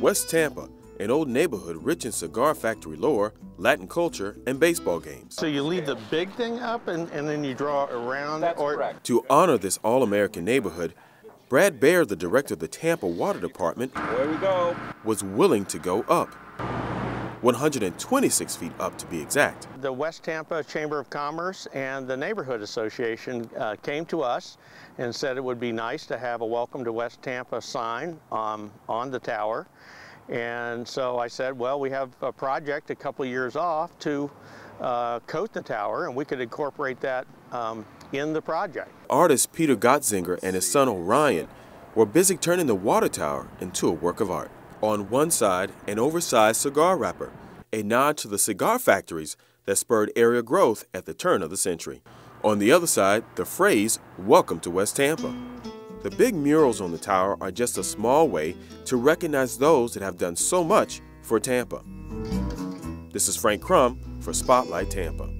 West Tampa, an old neighborhood rich in cigar factory lore, Latin culture, and baseball games. So you leave the big thing up and, and then you draw around? That's or correct. To honor this all-American neighborhood, Brad Baird, the director of the Tampa Water Department, we go. was willing to go up. 126 feet up to be exact. The West Tampa Chamber of Commerce and the Neighborhood Association uh, came to us and said it would be nice to have a Welcome to West Tampa sign um, on the tower. And so I said, well, we have a project a couple years off to uh, coat the tower and we could incorporate that um, in the project. Artist Peter Goetzinger and his son Orion were busy turning the water tower into a work of art. On one side, an oversized cigar wrapper, a nod to the cigar factories that spurred area growth at the turn of the century. On the other side, the phrase, Welcome to West Tampa. The big murals on the tower are just a small way to recognize those that have done so much for Tampa. This is Frank Crum for Spotlight Tampa.